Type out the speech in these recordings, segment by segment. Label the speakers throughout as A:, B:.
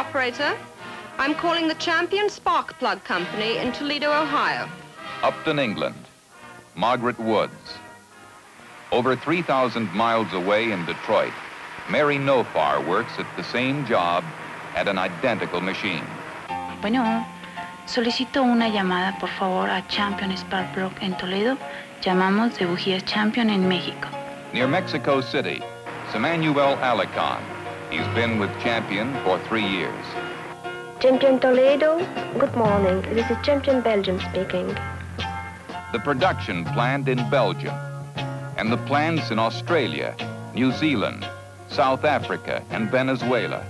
A: Overseas operator. I'm calling the Champion Spark Plug Company in Toledo, Ohio.
B: Upton, England. Margaret Woods. Over 3,000 miles away in Detroit, Mary Nofar works at the same job at an identical machine.
C: Bueno, solicito una llamada, por favor, a Champion Spark Plug en Toledo. Llamamos de bujías Champion en México.
B: Near Mexico City, Emmanuel Alicon. He's been with Champion for three years.
D: Champion Toledo, good morning. This is Champion Belgium speaking.
B: The production plant in Belgium, and the plants in Australia, New Zealand, South Africa, and Venezuela,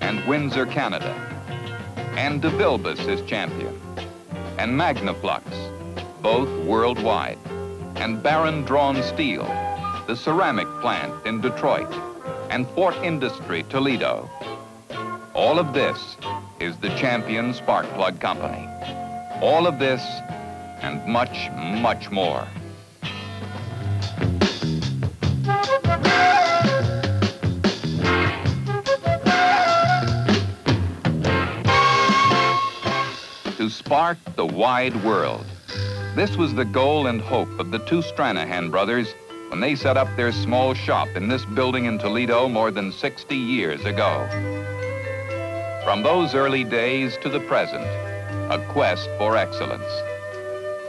B: and Windsor, Canada. And DeVilbiss is champion, and Magnaflux, both worldwide, and Baron Drawn Steel, the ceramic plant in Detroit, and Fort Industry, Toledo. All of this is the Champion Spark Plug Company. All of this and much, much more. To spark the wide world. This was the goal and hope of the two Stranahan brothers when they set up their small shop in this building in Toledo more than 60 years ago. From those early days to the present, a quest for excellence.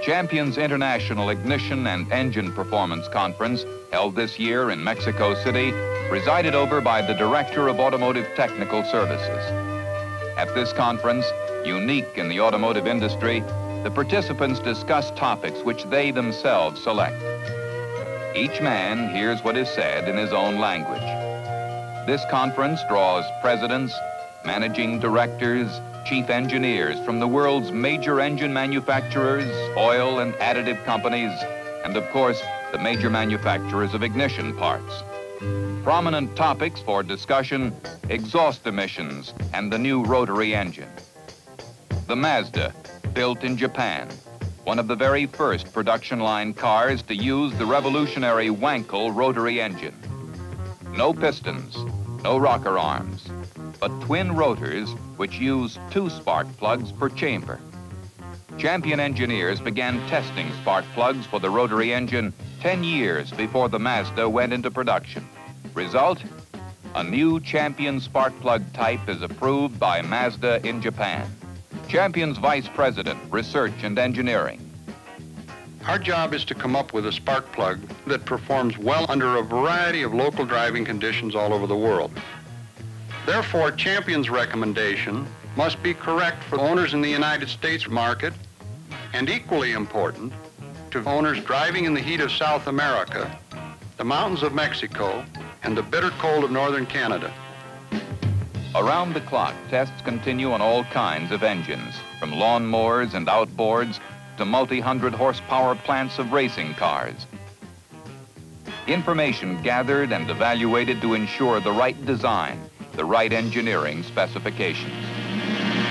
B: Champions International Ignition and Engine Performance Conference, held this year in Mexico City, presided over by the Director of Automotive Technical Services. At this conference, unique in the automotive industry, the participants discuss topics which they themselves select. Each man hears what is said in his own language. This conference draws presidents, managing directors, chief engineers from the world's major engine manufacturers, oil and additive companies, and of course, the major manufacturers of ignition parts. Prominent topics for discussion, exhaust emissions and the new rotary engine. The Mazda, built in Japan, one of the very first production line cars to use the revolutionary Wankel rotary engine. No pistons, no rocker arms, but twin rotors which use two spark plugs per chamber. Champion engineers began testing spark plugs for the rotary engine 10 years before the Mazda went into production. Result? A new Champion spark plug type is approved by Mazda in Japan. Champion's Vice President, Research and Engineering.
E: Our job is to come up with a spark plug that performs well under a variety of local driving conditions all over the world. Therefore, Champion's recommendation must be correct for owners in the United States market and equally important to owners driving in the heat of South America, the mountains of Mexico, and the bitter cold of northern Canada.
B: Around the clock, tests continue on all kinds of engines, from lawnmowers and outboards to multi-hundred horsepower plants of racing cars. Information gathered and evaluated to ensure the right design, the right engineering specifications.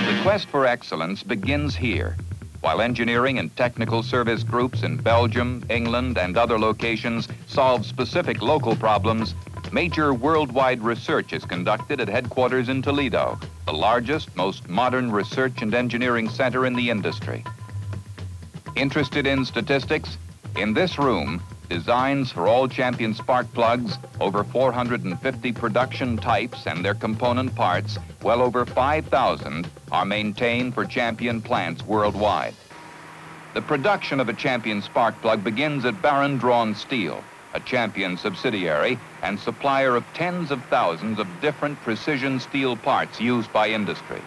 B: The quest for excellence begins here, while engineering and technical service groups in Belgium, England, and other locations solve specific local problems, major worldwide research is conducted at headquarters in Toledo, the largest, most modern research and engineering center in the industry. Interested in statistics? In this room, designs for all champion spark plugs, over 450 production types and their component parts, well over 5,000, are maintained for champion plants worldwide. The production of a champion spark plug begins at Baron Drawn Steel, a champion subsidiary and supplier of tens of thousands of different precision steel parts used by industry.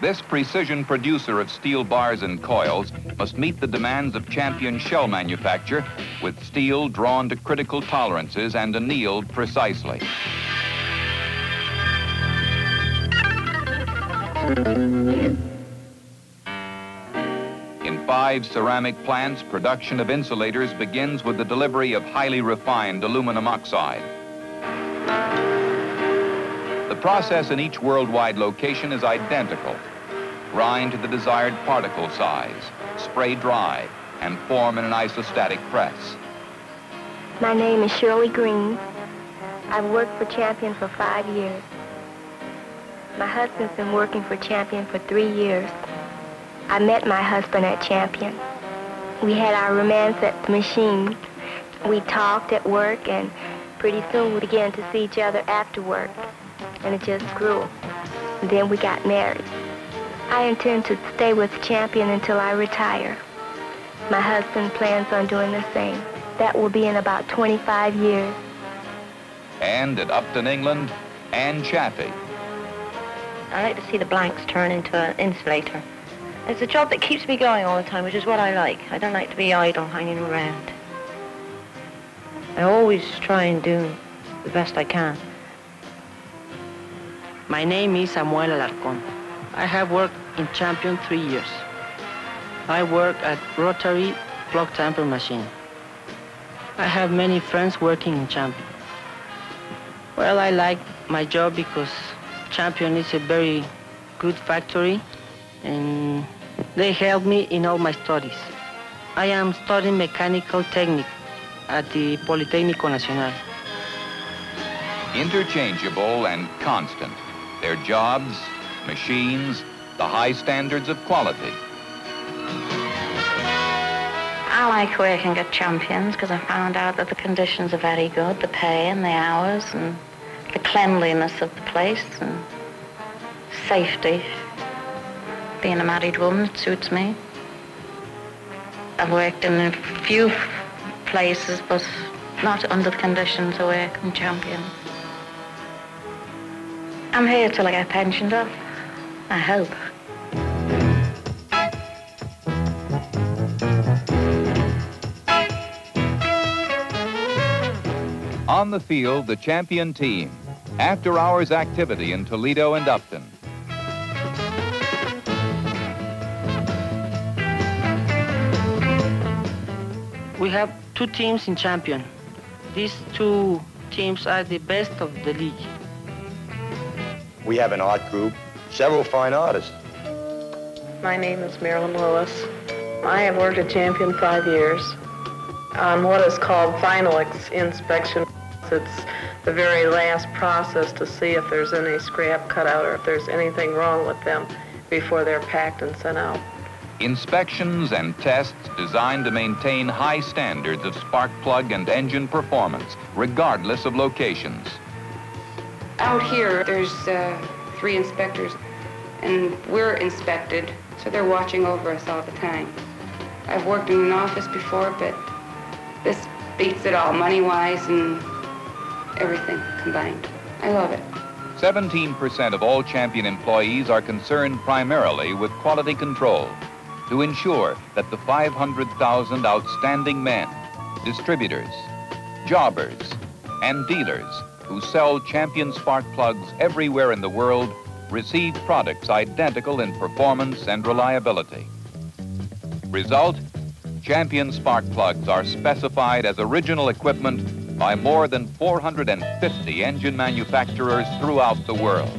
B: This precision producer of steel bars and coils must meet the demands of champion shell manufacture with steel drawn to critical tolerances and annealed precisely. Five ceramic plants, production of insulators begins with the delivery of highly refined aluminum oxide. The process in each worldwide location is identical. Grind to the desired particle size, spray dry, and form in an isostatic press.
D: My name is Shirley Green. I've worked for Champion for five years. My husband's been working for Champion for three years. I met my husband at Champion. We had our romance at the machine. We talked at work, and pretty soon we began to see each other after work. And it just grew. And then we got married. I intend to stay with Champion until I retire. My husband plans on doing the same. That will be in about 25 years.
B: And at Upton, England, Anne Chaffee.
F: I like to see the blanks turn into an insulator. It's a job that keeps me going all the time, which is what I like. I don't like to be idle, hanging around. I always try and do the best I can.
G: My name is Samuel Alarcón. I have worked in Champion three years. I work at Rotary Plug Tamper Machine. I have many friends working in Champion. Well, I like my job because Champion is a very good factory and they help me in all my studies. I am studying mechanical technique at the Politécnico Nacional.
B: Interchangeable and constant. Their jobs, machines, the high standards of quality.
C: I like working at Champions because I found out that the conditions are very good, the pay and the hours and the cleanliness of the place and safety. Being a married woman, it suits me. I've worked in a few places, but not under the conditions I work in champion. I'm here till I get pensioned off. I hope.
B: On the field, the champion team. After hours activity in Toledo and Upton.
G: We have two teams in champion. These two teams are the best of the league.
H: We have an art group, several fine artists.
I: My name is Marilyn Lewis. I have worked at Champion five years on what is called final inspection. It's the very last process to see if there's any scrap cut out or if there's anything wrong with them before they're packed and sent out.
B: Inspections and tests designed to maintain high standards of spark plug and engine performance, regardless of locations.
J: Out here, there's uh, three inspectors, and we're inspected, so they're watching over us all the time. I've worked in an office before, but this beats it all, money-wise and everything combined. I love it.
B: 17% of all champion employees are concerned primarily with quality control to ensure that the 500,000 outstanding men, distributors, jobbers, and dealers who sell champion spark plugs everywhere in the world receive products identical in performance and reliability. Result, champion spark plugs are specified as original equipment by more than 450 engine manufacturers throughout the world.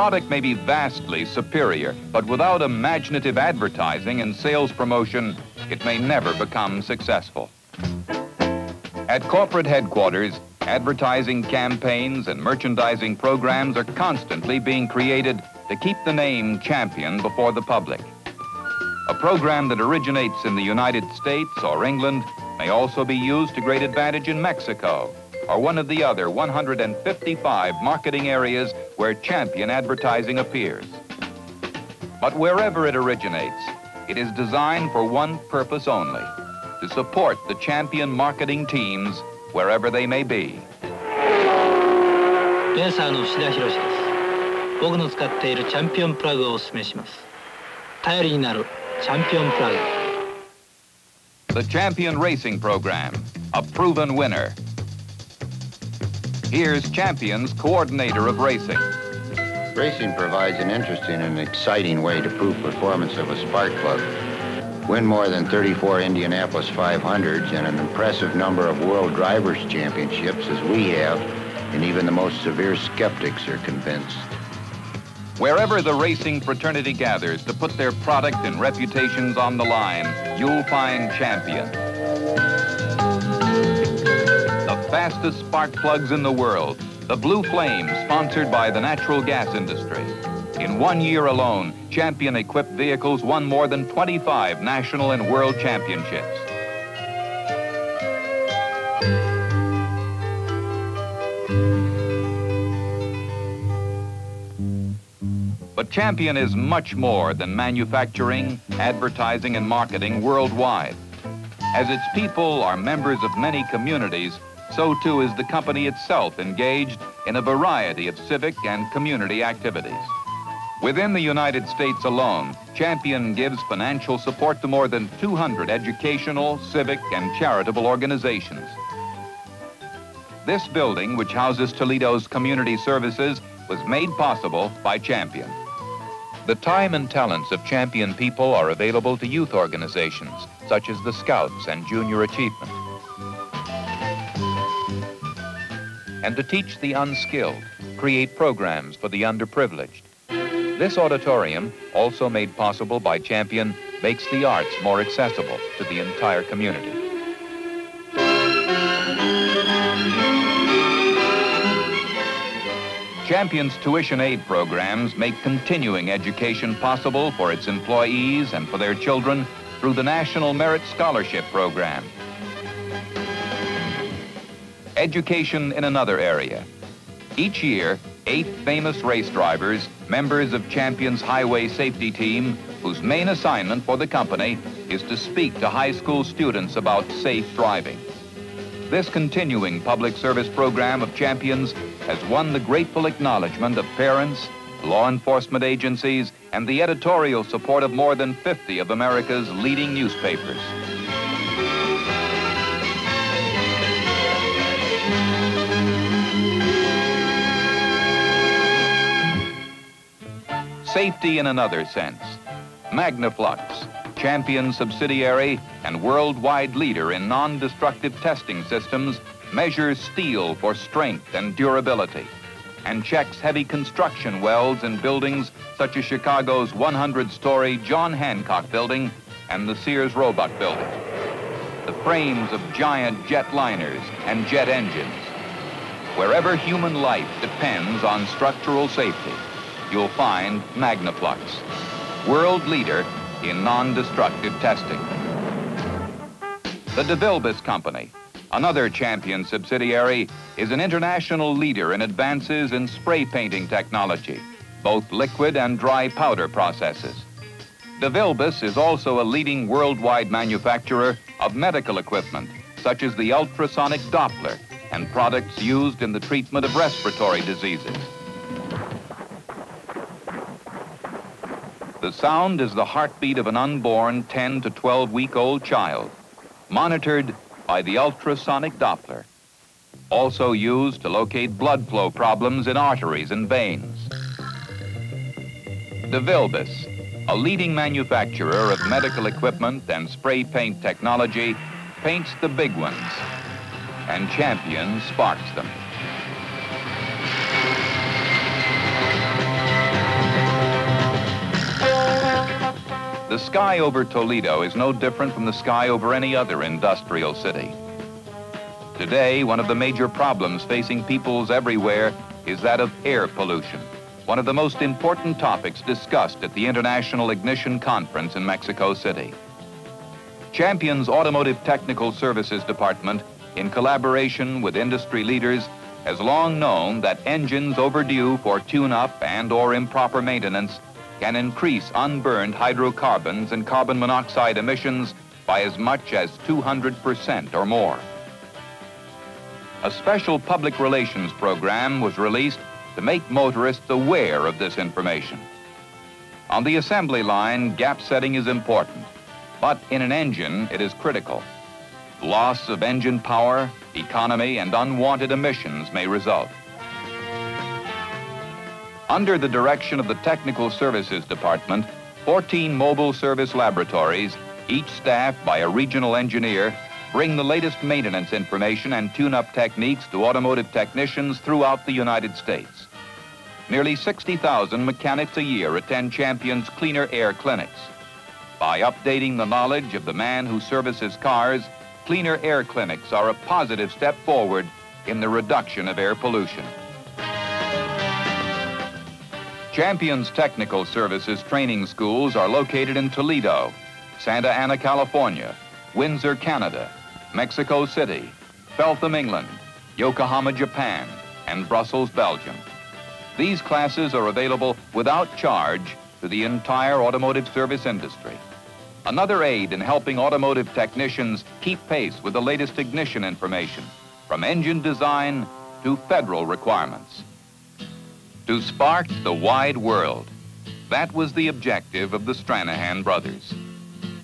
B: Product may be vastly superior, but without imaginative advertising and sales promotion, it may never become successful. At corporate headquarters, advertising campaigns and merchandising programs are constantly being created to keep the name champion before the public. A program that originates in the United States or England may also be used to great advantage in Mexico, or one of the other 155 marketing areas where champion advertising appears. But wherever it originates, it is designed for one purpose only, to support the champion marketing teams wherever they may be.
K: レーサーの志田博です僕の使っているチャンピオンプラグをお勧めします頼りになるチャンピオンプラグ
B: The Champion Racing Program, a proven winner. Here's Champion's coordinator of racing.
L: Racing provides an interesting and exciting way to prove performance of a spark plug. Win more than 34 Indianapolis 500s and an impressive number of World Drivers' Championships as we have, and even the most severe skeptics are convinced.
B: Wherever the racing fraternity gathers to put their product and reputations on the line, you'll find Champion. Fastest spark plugs in the world, the Blue Flame, sponsored by the natural gas industry. In one year alone, Champion-equipped vehicles won more than 25 national and world championships. But Champion is much more than manufacturing, advertising, and marketing worldwide. As its people are members of many communities, so too is the company itself engaged in a variety of civic and community activities. Within the United States alone, Champion gives financial support to more than 200 educational, civic, and charitable organizations. This building, which houses Toledo's community services, was made possible by Champion. The time and talents of champion people are available to youth organizations, such as the Scouts and Junior Achievement. And to teach the unskilled, create programs for the underprivileged. This auditorium, also made possible by Champion, makes the arts more accessible to the entire community. Champion's tuition aid programs make continuing education possible for its employees and for their children through the National Merit Scholarship Program. Education in another area. Each year, eight famous race drivers, members of Champion's Highway Safety Team, whose main assignment for the company is to speak to high school students about safe driving. This continuing public service program of Champions has won the grateful acknowledgement of parents, law enforcement agencies, and the editorial support of more than 50 of America's leading newspapers. Safety in another sense. Magnaflux, champion subsidiary and worldwide leader in non-destructive testing systems, measures steel for strength and durability and checks heavy construction welds in buildings such as Chicago's 100-story John Hancock building and the Sears Roebuck building. The frames of giant jet liners and jet engines. Wherever human life depends on structural safety, you'll find Magnaflux, world leader in non-destructive testing. The DeVilbiss Company, another champion subsidiary, is an international leader in advances in spray painting technology, both liquid and dry powder processes. DeVilbiss is also a leading worldwide manufacturer of medical equipment, such as the ultrasonic Doppler and products used in the treatment of respiratory diseases. The sound is the heartbeat of an unborn 10 to 12 week old child, monitored by the ultrasonic Doppler, also used to locate blood flow problems in arteries and veins. DeVilbiss, a leading manufacturer of medical equipment and spray paint technology, paints the big ones, and Champion sparks them. The sky over Toledo is no different from the sky over any other industrial city. Today, one of the major problems facing peoples everywhere is that of air pollution, one of the most important topics discussed at the International Ignition Conference in Mexico City. Champion's Automotive Technical Services Department, in collaboration with industry leaders, has long known that engines overdue for tune-up and or improper maintenance can increase unburned hydrocarbons and carbon monoxide emissions by as much as 200% or more. A special public relations program was released to make motorists aware of this information. On the assembly line, gap setting is important, but in an engine, it is critical. Loss of engine power, economy, and unwanted emissions may result. Under the direction of the Technical Services Department, 14 mobile service laboratories, each staffed by a regional engineer, bring the latest maintenance information and tune-up techniques to automotive technicians throughout the United States. Nearly 60,000 mechanics a year attend Champion's Cleaner Air Clinics. By updating the knowledge of the man who services cars, Cleaner Air Clinics are a positive step forward in the reduction of air pollution. Champion's Technical Services training schools are located in Toledo, Santa Ana, California, Windsor, Canada, Mexico City, Feltham, England, Yokohama, Japan, and Brussels, Belgium. These classes are available without charge to the entire automotive service industry. Another aid in helping automotive technicians keep pace with the latest ignition information, from engine design to federal requirements. To spark the wide world, that was the objective of the Stranahan brothers.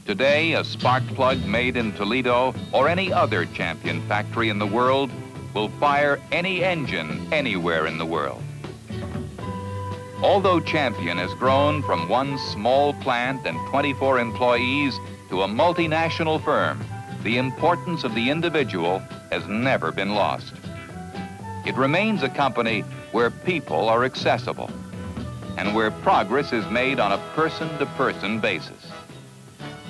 B: Today, a spark plug made in Toledo or any other champion factory in the world will fire any engine anywhere in the world. Although Champion has grown from one small plant and 24 employees to a multinational firm, the importance of the individual has never been lost. It remains a company where people are accessible and where progress is made on a person-to-person -person basis.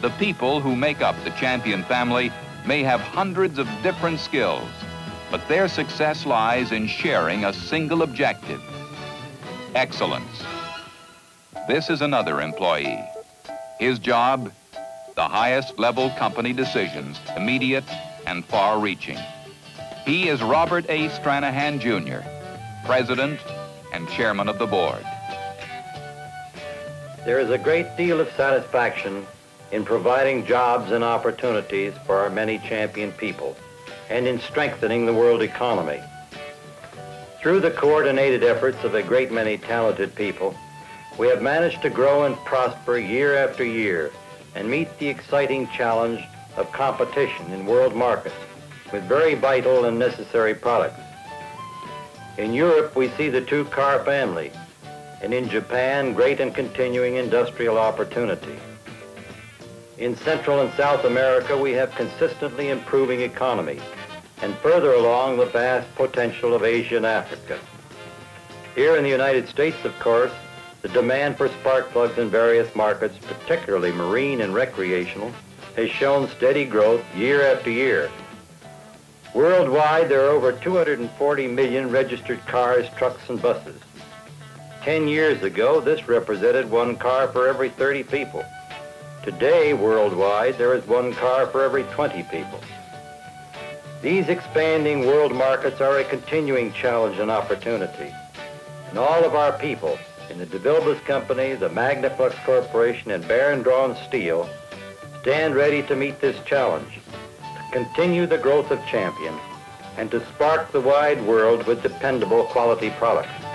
B: The people who make up the champion family may have hundreds of different skills, but their success lies in sharing a single objective, excellence. This is another employee. His job, the highest level company decisions, immediate and far-reaching. He is Robert A. Stranahan, Jr., President and Chairman of the Board.
M: There is a great deal of satisfaction in providing jobs and opportunities for our many champion people and in strengthening the world economy. Through the coordinated efforts of a great many talented people, we have managed to grow and prosper year after year and meet the exciting challenge of competition in world markets with very vital and necessary products. In Europe, we see the two-car family, and in Japan, great and continuing industrial opportunity. In Central and South America, we have consistently improving economy, and further along the vast potential of Asia and Africa. Here in the United States, of course, the demand for spark plugs in various markets, particularly marine and recreational, has shown steady growth year after year. Worldwide, there are over 240 million registered cars, trucks, and buses. Ten years ago, this represented one car for every 30 people. Today, worldwide, there is one car for every 20 people. These expanding world markets are a continuing challenge and opportunity. And all of our people in the DeVilbiss Company, the Magnaflux Corporation, and Baron Drawn Steel stand ready to meet this challenge, continue the growth of Champion, and to spark the wide world with dependable quality products.